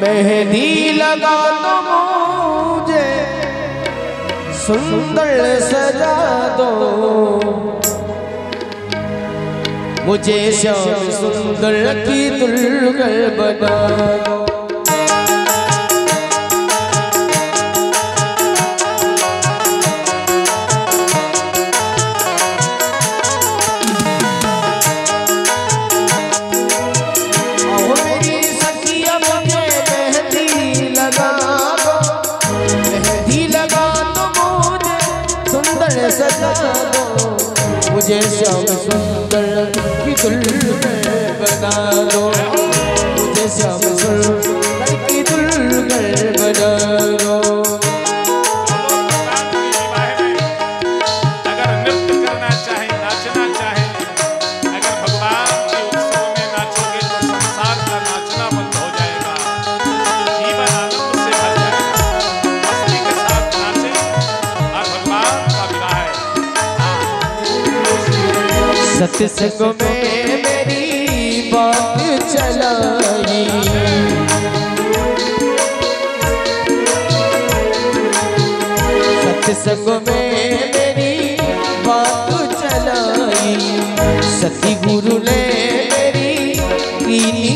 मेहंदी लगा दो मुझे सुंदर सजा दो। मुझे श्याम सुंदर की दुल्हन बना दो। सजा दो। मुझे श्याम सुंदर की दुल्हन बना दो। सत्संग में मेरी बात चलाई। सत्संग में मेरी बात चलाई। सती गुरु ने मेरी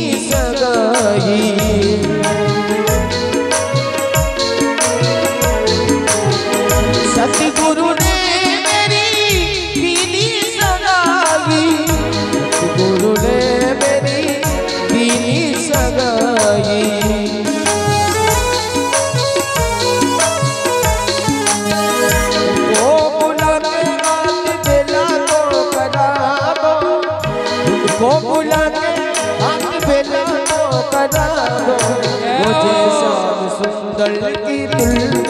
मुझे श्याम सुंदर की दुल्हन